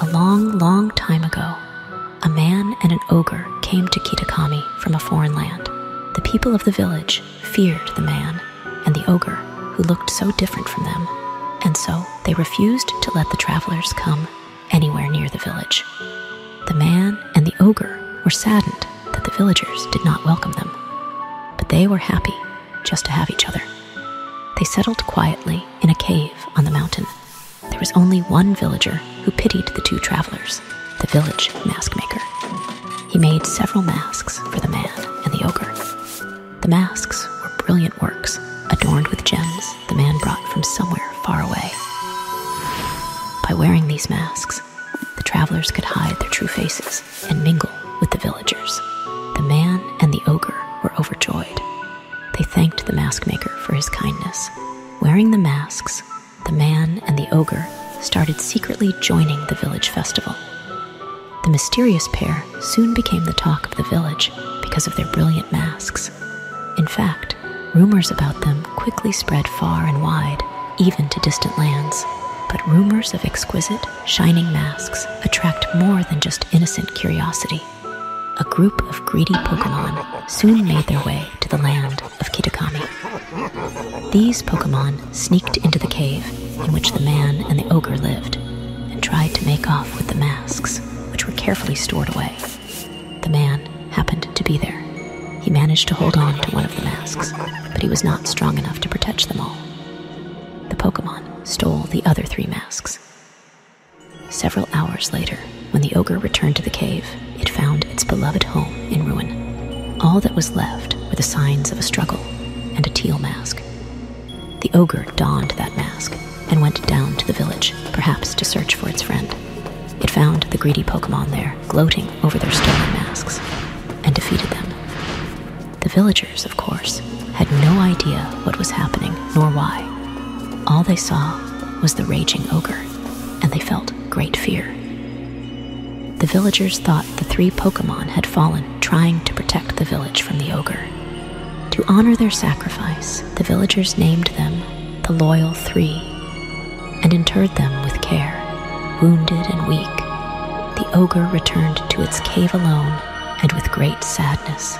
A long, long time ago, a man and an ogre came to Kitakami from a foreign land. The people of the village feared the man and the ogre, who looked so different from them, and so they refused to let the travelers come anywhere near the village. The man and the ogre were saddened that the villagers did not welcome them, but they were happy just to have each other. They settled quietly in a cave on the mountain. There was only one villager who pitied the two travelers, the village mask maker. He made several masks for the man and the ogre. The masks were brilliant works, adorned with gems the man brought from somewhere far away. By wearing these masks, the travelers could hide their true faces and mingle with the villagers. The man and the ogre were overjoyed. They thanked the mask maker for his kindness. Wearing the masks, the man and the ogre started secretly joining the village festival. The mysterious pair soon became the talk of the village because of their brilliant masks. In fact, rumors about them quickly spread far and wide, even to distant lands. But rumors of exquisite, shining masks attract more than just innocent curiosity. A group of greedy Pokemon soon made their way to the land of Kitakami. These Pokemon sneaked into the cave in which the man and the ogre lived and tried to make off with the masks, which were carefully stored away. The man happened to be there. He managed to hold on to one of the masks, but he was not strong enough to protect them all. The Pokemon stole the other three masks. Several hours later, when the ogre returned to the cave, it found its beloved home in ruin. All that was left were the signs of a struggle and a teal mask. The ogre donned that mask and went down to the village, perhaps to search for its friend. It found the greedy Pokemon there, gloating over their stolen masks, and defeated them. The villagers, of course, had no idea what was happening nor why. All they saw was the raging ogre, and they felt great fear. The villagers thought the three Pokemon had fallen trying to protect the village from the ogre. To honor their sacrifice, the villagers named them the Loyal Three and interred them with care. Wounded and weak, the ogre returned to its cave alone and with great sadness